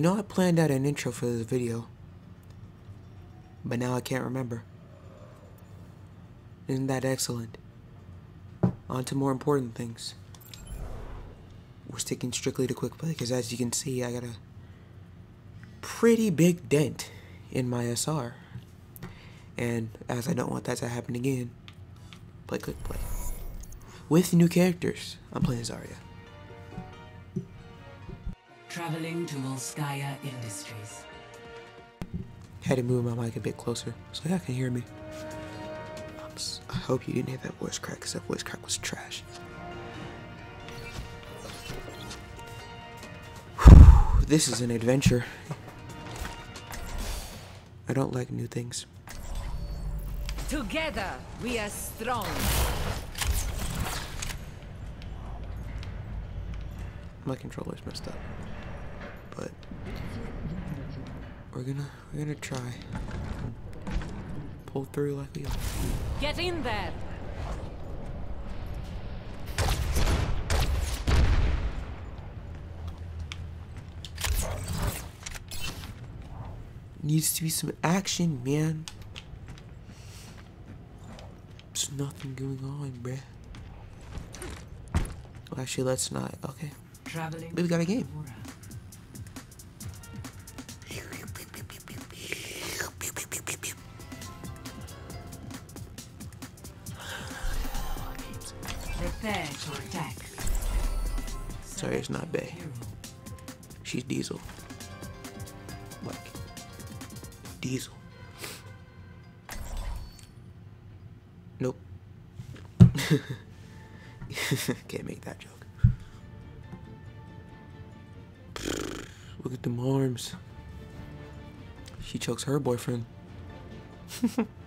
You know I planned out an intro for this video. But now I can't remember. Isn't that excellent? On to more important things. We're sticking strictly to quick play because as you can see I got a pretty big dent in my SR. And as I don't want that to happen again, play quick play. With new characters. I'm playing Zarya. Traveling to Volskaya Industries. Had to move my mic a bit closer so y'all can hear me. I hope you didn't hear that voice crack because that voice crack was trash. this is an adventure. I don't like new things. Together, we are strong. My controller's messed up. But we're gonna we're gonna try. Pull through like we are. Get in there. Needs to be some action, man. There's nothing going on, bruh. Well, actually, let's not. Okay. Traveling. We got a game. Sorry, it's not Bay. She's Diesel. Like, Diesel. Nope. Can't make that joke. Look at them arms. She chokes her boyfriend.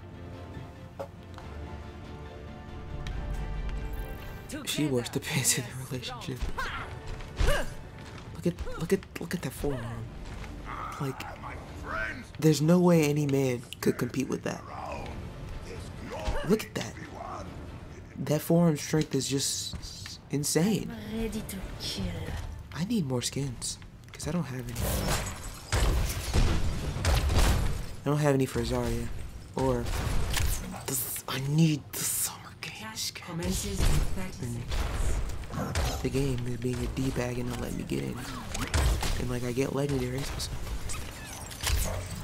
she works the pace in the relationship. Look at look at look at that forearm. Like there's no way any man could compete with that. Look at that. That forearm strength is just insane. I need more skins. Because I don't have any. I don't have any for Zarya. Or the, I need skin. Commences in 30 seconds. The game is being a D-bag and not letting me get in. And like I get legendaries. So.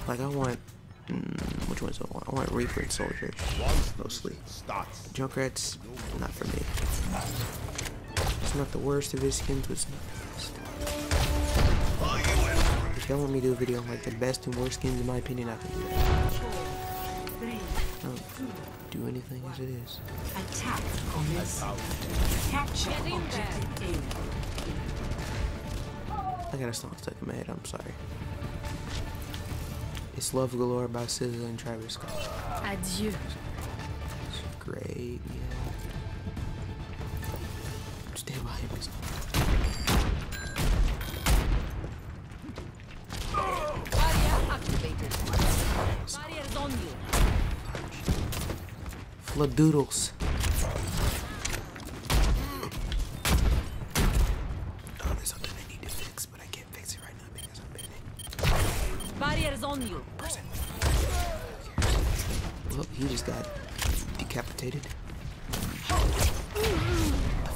Like I want mm, which ones do I want? I want Reaper and Soldiers. Mostly. Junkrats, not for me. It's not the worst of his skins, but it's not the best. If y'all want me to do a video on like the best and worst skins in my opinion, I can do that. Don't do anything as it is. Attack commencing. Capture Get in there. objective A. I got a song stuck in my head, I'm sorry. It's Love Galore by SZA and Travis Scott. Adieu. Fladoodles. Oh, there's something I need to fix, but I can't fix it right now because I'm busy. Barrier's on you. Well, he just got decapitated. The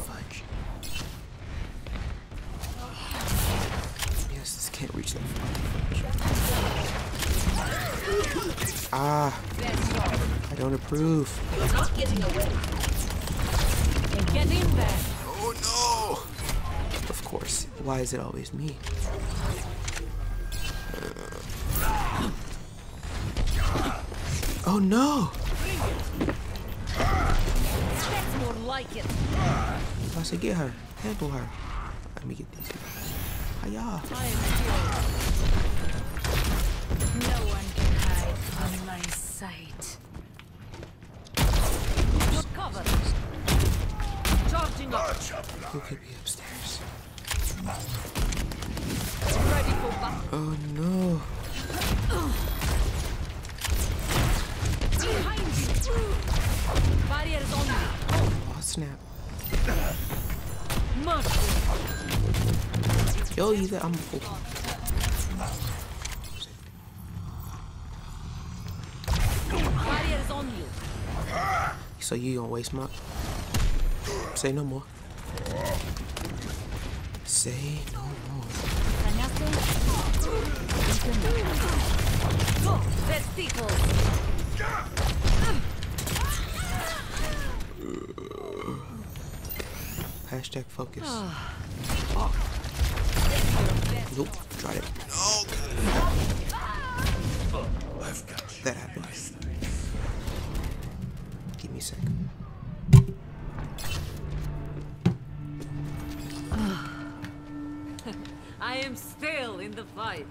fudge. Yes, this can't reach that far. Ah, I don't approve. You're Not getting away. Get in there. Oh no! Of course. Why is it always me? Oh no! That's more like it. I said get her. Handle her. Let me get these people. Hiya. I am here. No one can hide from my sight. You're. Charging up. Who could be upstairs? Ready for battle. Oh no. Behind you. Barrier's on you. Oh snap. Much. Yo, you got I'm oh. So you gonna waste my... Say no more. Say no more. Hashtag focus. Ah. Nope, tried it. I am still in the fight.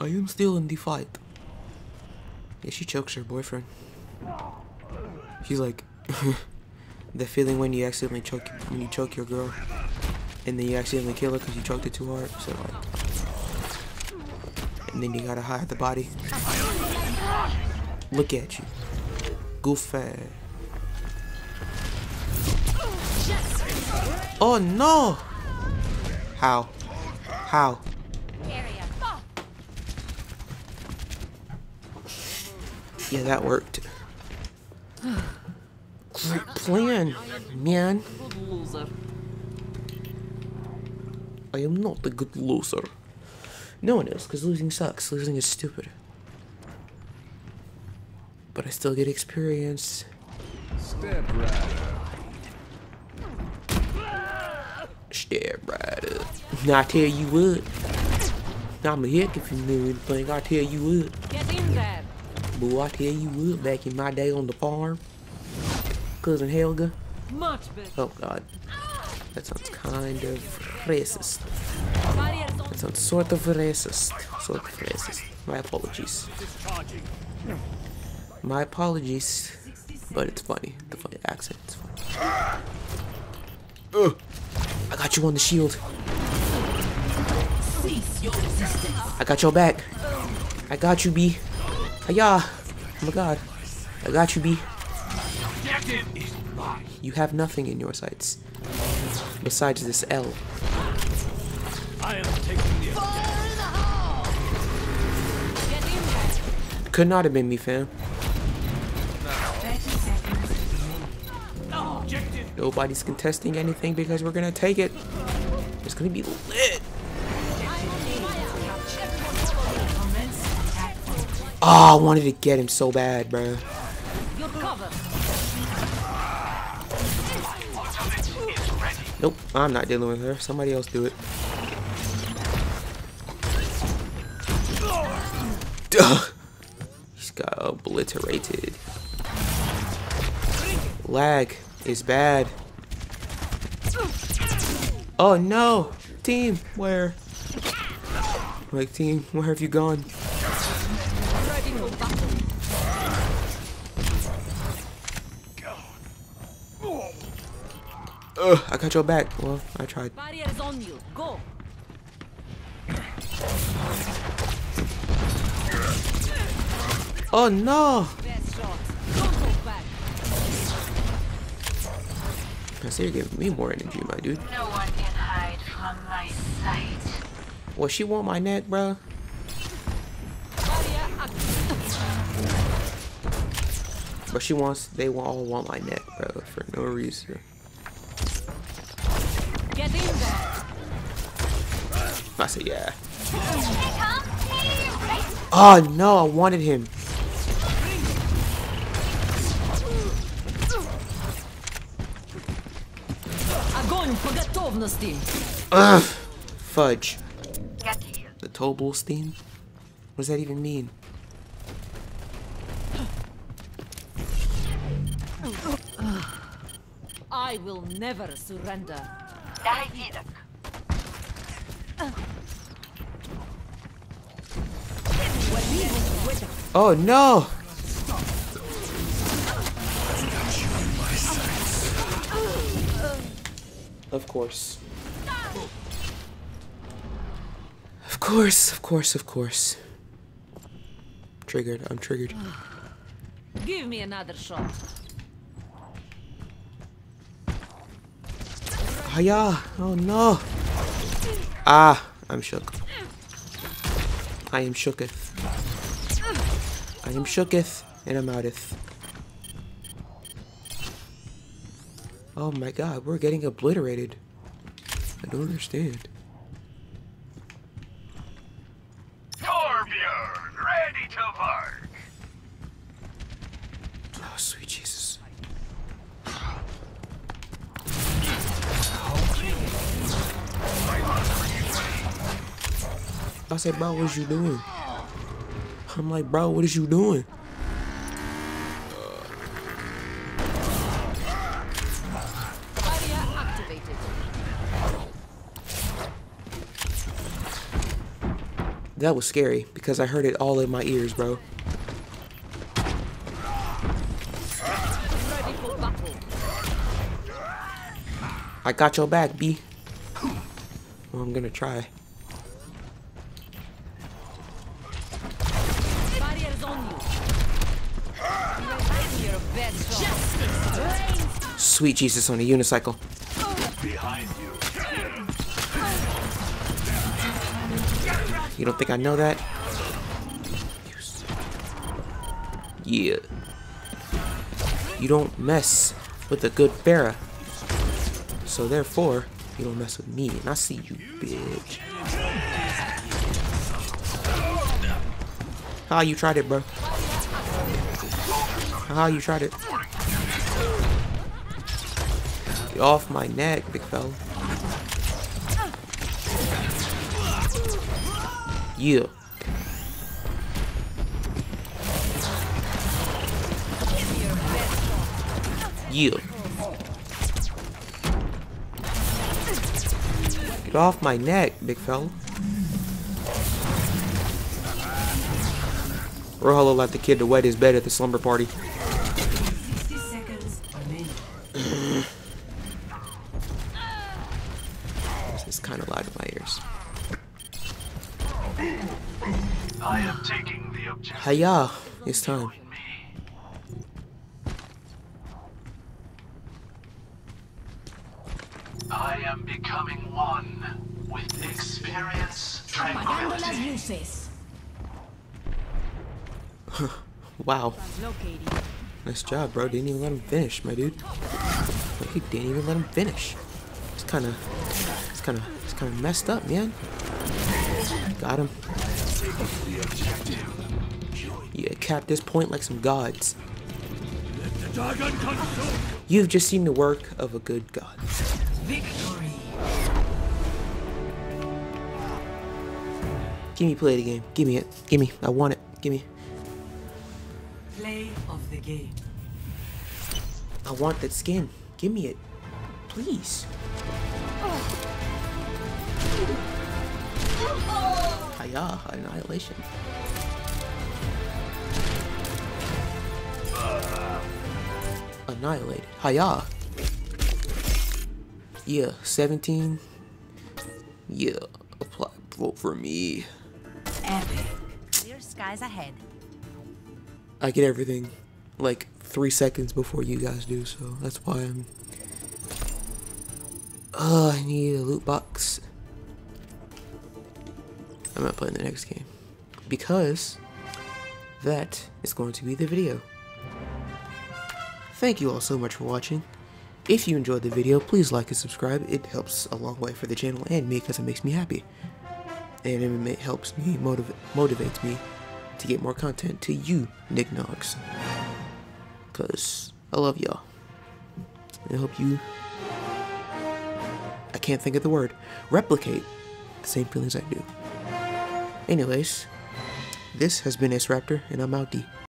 I am still in the fight. Yeah, she chokes her boyfriend. She's like, the feeling when you accidentally choke when you choke your girl, and then you accidentally kill her because you choked it too hard. So like, and then you gotta hide the body. Look at you, goofy. Oh no! How? How? Yeah, that worked. Great plan, man. I am not a good loser. No one is, because losing sucks. Losing is stupid. But I still get experience. Step right. Stare right up. I tell you what. I'm a heck if you knew anything. I tell you what. Get in there. Boy, I tell you what, back in my day on the farm, cousin Helga. Much better. Oh God, that sounds kind of racist. Barriers That sounds sort of racist. Sort of racist. My apologies. My apologies, but it's funny. The funny accent is funny. Ugh. I got you on the shield. I got your back. I got you, B. Hiya! Oh my god. I got you, B. You have nothing in your sights. Besides this L. I am taking. Could not have been me, fam. Nobody's contesting anything because we're gonna take it. It's gonna be lit. Oh, I wanted to get him so bad, bro. Nope, I'm not dealing with her. Somebody else do it. Duh. He's got obliterated. Lag is bad. Oh no! Team, where? Like, team, where have you gone? Ready for battle. Ugh, I got your back. Well, I tried. Barriers on you. Go. Oh no! I see you're giving me more energy, my dude. No one can hide from my sight. Well, she want my neck, bro. But she wants, they all want my neck, bro, for no reason. Get in there. I said, yeah. Oh no, I wanted him. The Steam. Ugh! Fudge. The Tobol Steam? What does that even mean? I will never surrender. Oh no! Course. Of course, of course, of course. Triggered, I'm triggered. Give me another shot. Hiya! Oh no! Ah, I'm shook. I am shooketh. I am shooketh. And I'm outeth. Oh my god, we're getting obliterated. I don't understand. Torbjorn, ready to work. Oh, sweet Jesus. I said, bro, what is you doing? I'm like, bro, what is you doing? That was scary because I heard it all in my ears, bro. I got your back, B. Well, I'm gonna try. Sweet Jesus on a unicycle. Behind you. You don't think I know that? Yeah. You don't mess with a good Pharah. So therefore, you don't mess with me. And I see you, bitch. How you tried it, bro? How you tried it? Get off my neck, big fella. Yeah. Yeah. Get off my neck, big fella. Roholo let the kid to wet his bed at the slumber party. 60 seconds remaining. This is kind of loud in my ears. I am taking the objective. Hiya, it's time. I am becoming one with experience, tranquility. luces. Wow, nice job, bro. Didn't even let him finish, my dude. Like you didn't even let him finish. It's kind of, it's kind of, it's kind of messed up, man. Got him. Yeah, cap this point like some gods. You've just seen the work of a good god. Victory. Give me play the game. Give me it. Give me. I want it. Give me. Play of the game. I want that skin. Give me it. Please. Hiya, ah, annihilation. Annihilated. Hiya. Yeah, 17. Yeah, apply. Vote for me. Epic. Clear skies ahead. I get everything like three seconds before you guys do, so that's why I'm. Oh, I need a loot box. I'm not playing the next game because that is going to be the video. Thank you all so much for watching. If you enjoyed the video, please like and subscribe. It helps a long way for the channel and me because it makes me happy. And it helps me, motiv- motivates me to get more content to you, Nick Nogs. Because I love y'all. I hope you, I can't think of the word, replicate the same feelings I do. Anyways, this has been Ace Raptor, and I'm out D.